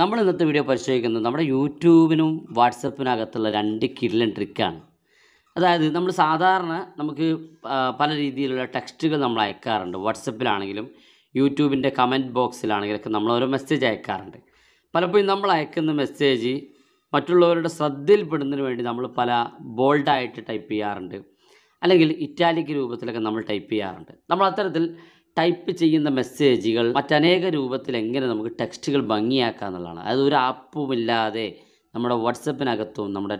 നമ്മൾ ഇന്നത്തെ വീഡിയോ പരിശോധിക്കുന്നത് നമ്മുടെ യൂട്യൂബിനും വാട്സപ്പിനകത്തുള്ള രണ്ട് കില്ലൻ ട്രിക്കാണ് അതായത് നമ്മൾ സാധാരണ നമുക്ക് പല രീതിയിലുള്ള ടെക്സ്റ്റുകൾ നമ്മൾ അയക്കാറുണ്ട്. വാട്സപ്പിലാണെങ്കിലും യൂട്യൂബിന്റെ കമന്റ് ബോക്സിലാണെങ്കിലൊക്കെ നമ്മൾ ഓരോ മെസ്സേജ് അയക്കാറുണ്ട്. പലപ്പോഴും നമ്മൾ അയക്കുന്ന മെസ്സേജ് മറ്റുള്ളവരുടെ ശ്രദ്ധയിൽപ്പെടുന്നതിന് വേണ്ടി നമ്മൾ പല ബോൾഡായിട്ട് ടൈപ്പ് ചെയ്യാറുണ്ട്. അല്ലെങ്കിൽ ഇറ്റാലിക് രൂപത്തിലൊക്കെ നമ്മൾ ടൈപ്പ് ചെയ്യാറുണ്ട്. നമ്മൾ അത്തരത്തിൽ ടൈപ്പ് ചെയ്യുന്ന മെസ്സേജുകൾ മറ്റനേക രൂപത്തിൽ എങ്ങനെ നമുക്ക് ടെക്സ്റ്റുകൾ ഭംഗിയാക്കുക എന്നുള്ളതാണ് അതായത് ഒരു ആപ്പുമില്ലാതെ നമ്മുടെ വാട്സപ്പിനകത്തും നമ്മുടെ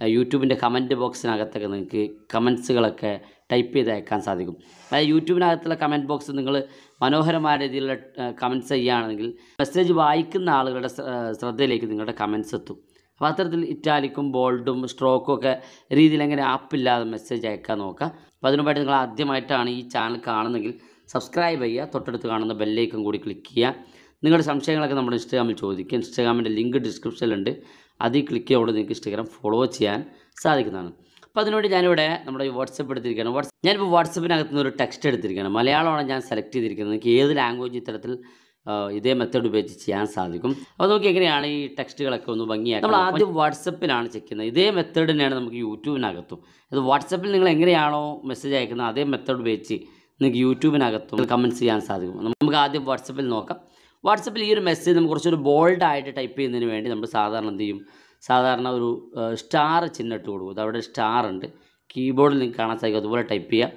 യൂട്യൂബിന്റെ കമന്റ് ബോക്സിനകത്തൊക്കെ നിങ്ങൾക്ക് കമൻസുകളൊക്കെ ടൈപ്പ് ചെയ്ത് അയക്കാൻ സാധിക്കും. അതായത് യൂട്യൂബിനകത്തുള്ള കമന്റ് ബോക്സ് നിങ്ങൾ മനോഹരമായ രീതിയിലുള്ള കമൻസ് ചെയ്യുകയാണെങ്കിൽ മെസ്സേജ് വായിക്കുന്ന ആളുകളുടെ ശ്രദ്ധയിലേക്ക് നിങ്ങളുടെ കമൻസ് എത്തും. അപ്പോൾ അത്തരത്തിൽ ഇറ്റാലിക്കും ബോൾഡും സ്ട്രോക്കും ഒക്കെ രീതിയിൽ എങ്ങനെ ആപ്പില്ലാതെ മെസ്സേജ് അയക്കാൻ നോക്കുക അപ്പോൾ അതിനുമായിട്ട് നിങ്ങൾ ആദ്യമായിട്ടാണ് ഈ ചാനൽ കാണുന്നെങ്കിൽ സബ്സ്ക്രൈബ് ചെയ്യുക. തൊട്ടടുത്ത് കാണുന്ന ബെല്ലൈക്കൺ കൂടി ക്ലിക്ക് ചെയ്യുക. നിങ്ങളുടെ സംശയങ്ങളൊക്കെ നമ്മുടെ ഇൻസ്റ്റാഗ്രാമിൽ ചോദിക്കുക. ഇൻസ്റ്റാഗ്രാമിന്റെ ലിങ്ക് ഡിസ്ക്രിപ്ഷനിലുണ്ട്. അതിൽ ക്ലിക്ക് ചെയ്യുമ്പോൾ നിങ്ങൾക്ക് ഇൻസ്റ്റാഗ്രാം ഫോളോ ചെയ്യാൻ സാധിക്കുന്നതാണ്. അപ്പോൾ അതിനുവേണ്ടി ഞാനിവിടെ നമ്മുടെ ഈ വാട്സപ്പ് എടുത്തിരിക്കുകയാണ്. വാട്സ് ഞാനിപ്പോൾ വാട്സപ്പിനകത്ത് നിന്ന് ഒരു ടെക്സ്റ്റ് എടുത്തിരിക്കുകയാണ്. മലയാളമാണ് ഞാൻ സെലക്ട് ചെയ്തിരിക്കുന്നത്. നിങ്ങൾക്ക് ഏത് ലാംഗ്വേജ് ഇത്തരത്തിൽ ഇതേ മെത്തേഡ് ഉപയോഗിച്ച് ചെയ്യാൻ സാധിക്കും. അപ്പോൾ നോക്കി എങ്ങനെയാണ് ഈ ടെക്സ്റ്റുകളൊക്കെ ഒന്ന് ഭംഗിയായി നമ്മൾ ആദ്യം വാട്സപ്പിലാണ് ചെക്ക് ചെയ്യുന്നത്. ഇതേ മെത്തേഡ് തന്നെയാണ് നമുക്ക് യൂട്യൂബിനകത്തും. അത് വാട്സപ്പിൽ നിങ്ങൾ എങ്ങനെയാണോ മെസ്സേജ് അയക്കുന്നത് അതേ മെത്തേഡ് ഉപയോഗിച്ച് നിങ്ങൾക്ക് യൂട്യൂബിനകത്തും കമന്റ്സ് ചെയ്യാൻ സാധിക്കും. നമുക്ക് ആദ്യം വാട്സപ്പിൽ നോക്കാം. വാട്സപ്പിൽ ഈ ഒരു മെസ്സേജ് നമുക്ക് കുറച്ചൊരു ബോൾഡായിട്ട് ടൈപ്പ് ചെയ്യുന്നതിന് വേണ്ടി നമ്മൾ സാധാരണ എന്ത് ചെയ്യും? സാധാരണ ഒരു സ്റ്റാർ ചിഹ്നം ഇട്ട് കൊടുക്കും. അവിടെ സ്റ്റാർ ഉണ്ട്. കീബോർഡിൽ നിങ്ങൾക്ക് കാണാൻ സാധിക്കും. അതുപോലെ ടൈപ്പ് ചെയ്യുക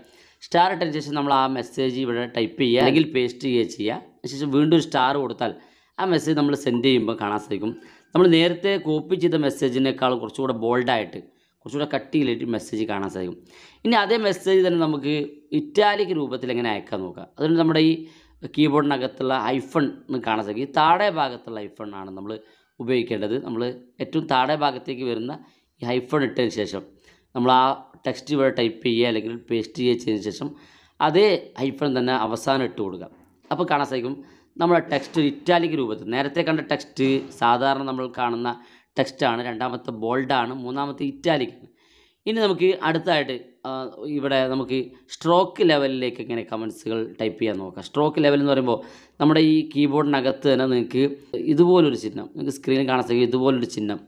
സ്റ്റാർ ഇട്ടതിന് ശേഷം നമ്മൾ ആ മെസ്സേജ് ഇവിടെ ടൈപ്പ് ചെയ്യുക അല്ലെങ്കിൽ പേസ്റ്റ് ചെയ്യുക ചെയ്യുക. അതിനുശേഷം വീണ്ടും ഒരു സ്റ്റാർ കൊടുത്താൽ ആ മെസ്സേജ് നമ്മൾ സെൻഡ് ചെയ്യുമ്പോൾ കാണാൻ സാധിക്കും. നമ്മൾ നേരത്തെ കോപ്പി ചെയ്ത മെസ്സേജിനേക്കാൾ കുറച്ചുകൂടെ ബോൾഡായിട്ട് കുറച്ചുകൂടെ കട്ടിയിലിട്ട് മെസ്സേജ് കാണാൻ സാധിക്കും. ഇനി അതേ മെസ്സേജ് തന്നെ നമുക്ക് ഇറ്റാലിക് രൂപത്തിൽ എങ്ങനെ അയക്കാൻ നോക്കാം. അതുകൊണ്ട് നമ്മുടെ ഈ കീബോർഡിനകത്തുള്ള ഐഫൺ എന്ന് കാണാൻ സാധിക്കും. ഈ താഴെ ഭാഗത്തുള്ള ഐഫൺ ആണ് നമ്മൾ ഉപയോഗിക്കേണ്ടത്. നമ്മൾ ഏറ്റവും താഴെ ഭാഗത്തേക്ക് വരുന്ന ഈ ഹൈഫൺ ഇട്ടതിന് ശേഷം നമ്മൾ ആ ടെക്സ്റ്റ് ഇവിടെ ടൈപ്പ് ചെയ്യുക അല്ലെങ്കിൽ പേസ്റ്റ് ചെയ്യുക ചെയ്തതിന് ശേഷം അതേ ഹൈഫൺ തന്നെ അവസാനം ഇട്ട് കൊടുക്കുക. അപ്പോൾ കാണാൻ സാധിക്കും. നമ്മുടെ ടെക്സ്റ്റ് ഇറ്റാലിക് രൂപത്തിൽ നേരത്തെ കണ്ട ടെക്സ്റ്റ് സാധാരണ നമ്മൾ കാണുന്ന ടെക്സ്റ്റാണ് രണ്ടാമത്തെ ബോൾഡാണ് മൂന്നാമത്തെ ഇറ്റാലിക് ഇനി നമുക്ക് അടുത്തായിട്ട് ഇവിടെ നമുക്ക് സ്ട്രോക്ക് ലെവലിലേക്ക് എങ്ങനെ കമൻസുകൾ ടൈപ്പ് ചെയ്യാൻ നോക്കാം. സ്ട്രോക്ക് ലെവൽ എന്ന് പറയുമ്പോൾ നമ്മുടെ ഈ കീബോർഡിനകത്ത് തന്നെ നിങ്ങൾക്ക് ഇതുപോലൊരു ചിഹ്നം നിങ്ങൾക്ക് സ്ക്രീനിൽ കാണാൻ സാധിക്കും ഇതുപോലൊരു ചിഹ്നം.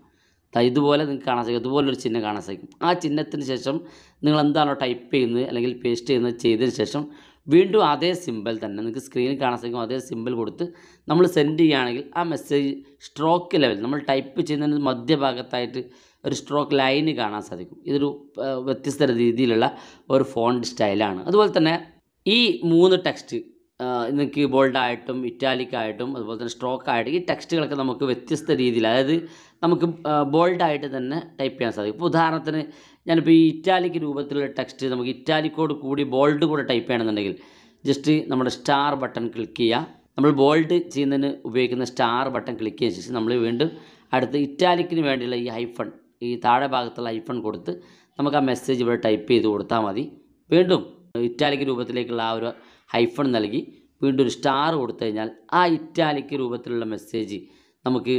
ഇതുപോലെ നിങ്ങൾക്ക് കാണാൻ സാധിക്കും ഇതുപോലൊരു ചിഹ്നം കാണാൻ സാധിക്കും. ആ ചിഹ്നത്തിന് ശേഷം നിങ്ങൾ എന്താണോ ടൈപ്പ് ചെയ്യുന്നത് അല്ലെങ്കിൽ പേസ്റ്റ് ചെയ്യുന്നത് ചെയ്തതിന് ശേഷം വീണ്ടും അതേ സിമ്പിൾ തന്നെ. നിങ്ങൾക്ക് സ്ക്രീനിൽ കാണാൻ സാധിക്കും അതേ സിമ്പിൾ കൊടുത്ത് നമ്മൾ സെൻഡ് ചെയ്യുകയാണെങ്കിൽ ആ മെസ്സേജ് സ്ട്രോക്ക് ലെവൽ നമ്മൾ ടൈപ്പ് ചെയ്യുന്നതിന് മധ്യഭാഗത്തായിട്ട് ഒരു സ്ട്രോക്ക് ലൈന് കാണാൻ സാധിക്കും. ഇതൊരു വ്യത്യസ്ത രീതിയിലുള്ള ഒരു ഫോണ്ട് സ്റ്റൈലാണ് അതുപോലെ തന്നെ ഈ മൂന്ന് ടെക്സ്റ്റ് നിങ്ങൾക്ക് ബോൾഡായിട്ടും ഇറ്റാലിക്കായിട്ടും അതുപോലെ തന്നെ സ്ട്രോക്ക് ആയിട്ട് ഈ ടെക്സ്റ്റുകളൊക്കെ നമുക്ക് വ്യത്യസ്ത രീതിയിൽ അതായത് നമുക്ക് ബോൾഡായിട്ട് തന്നെ ടൈപ്പ് ചെയ്യാൻ സാധിക്കും. ഇപ്പോൾ ഉദാഹരണത്തിന് ഞാനിപ്പോൾ ഈ ഇറ്റാലിക് രൂപത്തിലുള്ള ടെക്സ്റ്റ് നമുക്ക് ഇറ്റാലിക്കോട് കൂടി ബോൾഡ് കൂടെ ടൈപ്പ് ചെയ്യണമെന്നുണ്ടെങ്കിൽ ജസ്റ്റ് നമ്മുടെ സ്റ്റാർ ബട്ടൺ ക്ലിക്ക് ചെയ്യുക നമ്മൾ ബോൾഡ് ചെയ്യുന്നതിന് ഉപയോഗിക്കുന്ന സ്റ്റാർ ബട്ടൺ ക്ലിക്ക് ചെയ്ത ശേഷം നമ്മൾ വീണ്ടും അടുത്ത് ഇറ്റാലിക്കിന് വേണ്ടിയുള്ള ഈ ഹൈഫൺ ഈ താഴെ ഭാഗത്തുള്ള ഹൈഫൺ കൊടുത്ത് നമുക്ക് ആ മെസ്സേജ് ഇവിടെ ടൈപ്പ് ചെയ്ത് കൊടുത്താൽ മതി. വീണ്ടും ഇറ്റാലിക് രൂപത്തിലേക്കുള്ള ആ ഒരു ഹൈഫൺ നൽകി വീണ്ടും ഒരു സ്റ്റാർ കൊടുത്തു കഴിഞ്ഞാൽ ആ ഇറ്റാലിക് രൂപത്തിലുള്ള മെസ്സേജ് നമുക്ക്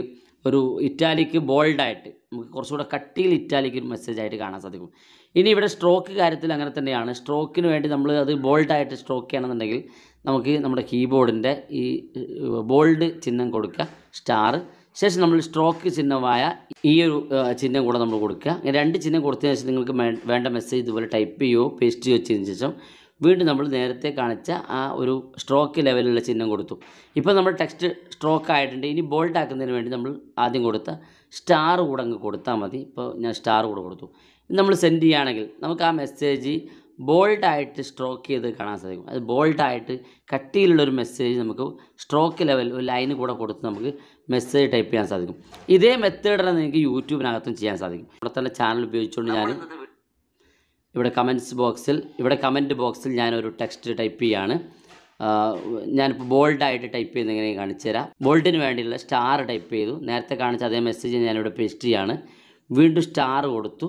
ഒരു ഇറ്റാലിക്ക് ബോൾഡായിട്ട് നമുക്ക് കുറച്ചുകൂടെ കട്ടിയിൽ ഇറ്റാലിക്ക് ഒരു മെസ്സേജ് ആയിട്ട് കാണാൻ സാധിക്കും. ഇനി ഇവിടെ സ്ട്രോക്ക് കാര്യത്തിൽ അങ്ങനെ തന്നെയാണ്. സ്ട്രോക്കിന് വേണ്ടി നമ്മൾ അത് ബോൾഡായിട്ട് സ്ട്രോക്ക് ചെയ്യണമെന്നുണ്ടെങ്കിൽ നമുക്ക് നമ്മുടെ കീബോർഡിന്റെ ഈ ബോൾഡ് ചിഹ്നം കൊടുക്കുക സ്റ്റാർ. ശേഷം നമ്മൾ സ്ട്രോക്ക് ചിഹ്നമായ ഈ ഒരു ചിഹ്നം കൂടെ നമ്മൾ കൊടുക്കുക. രണ്ട് ചിഹ്നം കൊടുത്തതിന് ശേഷം നിങ്ങൾക്ക് വേണ്ട മെസ്സേജ് ഇതുപോലെ ടൈപ്പ് ചെയ്യുകയോ പേസ്റ്റ് ചെയ്യുകയോ ചെയ്തതിന് ശേഷം വീണ്ടും നമ്മൾ നേരത്തെ കാണിച്ച ആ ഒരു സ്ട്രോക്ക് ലെവലിലുള്ള ചിഹ്നം കൊടുത്തു. ഇപ്പോൾ നമ്മൾ ടെക്സ്റ്റ് സ്ട്രോക്ക് ആയിട്ടുണ്ട്. ഇനി ബോൾഡ് ആക്കുന്നതിന് വേണ്ടി നമ്മൾ ആദ്യം കൊടുത്ത സ്റ്റാർ കൂടെ അങ്ങ് കൊടുത്താൽ മതി. ഇപ്പോൾ ഞാൻ സ്റ്റാർ കൂടെ കൊടുത്തു. നമ്മൾ സെൻഡ് ചെയ്യുകയാണെങ്കിൽ നമുക്ക് ആ മെസ്സേജ് ബോൾഡായിട്ട് സ്ട്രോക്ക് ചെയ്ത് കാണാൻ സാധിക്കും. അത് ബോൾഡായിട്ട് കട്ടിയിലുള്ളൊരു മെസ്സേജ് നമുക്ക് സ്ട്രോക്ക് ലെവൽ ഒരു ലൈന് കൂടെ കൊടുത്ത് നമുക്ക് മെസ്സേജ് ടൈപ്പ് ചെയ്യാൻ സാധിക്കും. ഇതേ മെത്തേഡ് തന്നെ നിങ്ങൾക്ക് യൂട്യൂബിനകത്തും ചെയ്യാൻ സാധിക്കും. ഇവിടെ തന്നെ ചാനൽ ഉപയോഗിച്ചുകൊണ്ട് ഞാൻ ഇവിടെ കമന്റ്സ് ബോക്സിൽ ഇവിടെ കമന്റ് ബോക്സിൽ ഞാനൊരു ടെക്സ്റ്റ് ടൈപ്പ് ചെയ്യാണ്. ഞാനിപ്പോൾ ബോൾഡായിട്ട് ടൈപ്പ് ചെയ്യുന്ന എങ്ങനെ കാണിച്ചു തരാം. ബോൾഡിന് വേണ്ടിയുള്ള സ്റ്റാർ ടൈപ്പ് ചെയ്തു. നേരത്തെ കാണിച്ച അതേ മെസ്സേജ് ഞാനിവിടെ പേസ്റ്റ് ചെയ്യാണ്. വീണ്ടും സ്റ്റാർ കൊടുത്തു.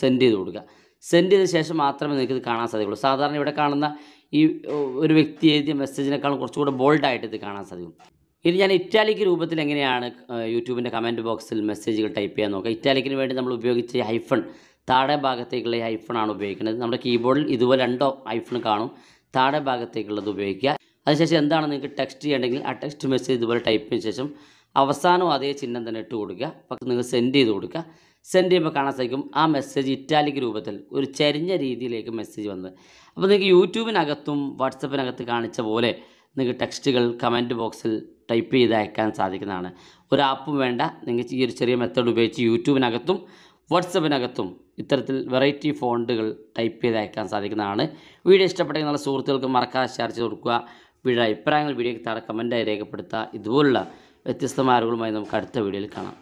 സെൻഡ് ചെയ്ത് കൊടുക്കുക. സെൻഡ് ചെയ്ത ശേഷം മാത്രമേ നിങ്ങൾക്ക് ഇത് കാണാൻ സാധിക്കുള്ളൂ. സാധാരണ ഇവിടെ കാണുന്ന ഈ ഒരു വ്യക്തി എഴുതിയ മെസ്സേജിനേക്കാളും കുറച്ചുകൂടെ ബോൾഡായിട്ട് ഇത് കാണാൻ സാധിക്കും. ഇനി ഞാൻ ഇറ്റാലിക് രൂപത്തിൽ എങ്ങനെയാണ് യൂട്യൂബിന്റെ കമന്റ് ബോക്സിൽ മെസ്സേജുകൾ ടൈപ്പ് ചെയ്യാൻ നോക്കുക? ഇറ്റാലിക്കിന് വേണ്ടി നമ്മൾ ഉപയോഗിച്ച ഹൈഫൺ താഴെ ഭാഗത്തേക്കുള്ള ഐഫോണാണ് ഉപയോഗിക്കുന്നത്. നമ്മുടെ കീബോർഡിൽ ഇതുപോലെ രണ്ടോ ഹൈഫൺ കാണും. താഴെ ഭാഗത്തേക്കുള്ളത് ഉപയോഗിക്കുക. അതിനുശേഷം എന്താണ് നിങ്ങൾക്ക് ടെക്സ്റ്റ് ചെയ്യണമെങ്കിൽ ആ ടെക്സ്റ്റ് മെസ്സേജ് ഇതുപോലെ ടൈപ്പ് ചെയ്ത ശേഷം അവസാനവും അതേ ചിഹ്നം തന്നെ ഇട്ട് കൊടുക്കുക. പക്ഷെ നിങ്ങൾ സെൻഡ് ചെയ്ത് കൊടുക്കുക. സെൻഡ് ചെയ്യുമ്പോൾ കാണാൻ സാധിക്കും ആ മെസ്സേജ് ഇറ്റാലിക് രൂപത്തിൽ ഒരു ചരിഞ്ഞ രീതിയിലേക്ക് മെസ്സേജ് വന്നത്. അപ്പോൾ നിങ്ങൾക്ക് യൂട്യൂബിനകത്തും വാട്സപ്പിനകത്ത് കാണിച്ച പോലെ നിങ്ങൾക്ക് ടെക്സ്റ്റുകൾ കമന്റ് ബോക്സിൽ ടൈപ്പ് ചെയ്ത് അയക്കാൻ സാധിക്കുന്നതാണ്. ഒരു ആപ്പും വേണ്ട. നിങ്ങൾക്ക് ഈ ഒരു ചെറിയ മെത്തേഡ് ഉപയോഗിച്ച് യൂട്യൂബിനകത്തും വാട്സപ്പിനകത്തും ഇത്തരത്തിൽ വെറൈറ്റി ഫോണ്ടുകൾ ടൈപ്പ് ചെയ്ത് അയക്കാൻ സാധിക്കുന്നതാണ്. വീഡിയോ ഇഷ്ടപ്പെട്ടെങ്കിൽ നല്ല സുഹൃത്തുക്കൾക്ക് മറക്കാതെ ഷെയർ ചെയ്ത് കൊടുക്കുക. വീഡിയോ അഭിപ്രായങ്ങൾ വീഡിയോയ്ക്ക് താഴെ കമന്റായി രേഖപ്പെടുത്തുക. ഇതുപോലുള്ള വ്യത്യസ്തമായ അറിവുകളുമായി നമുക്ക് അടുത്ത വീഡിയോയിൽ കാണാം.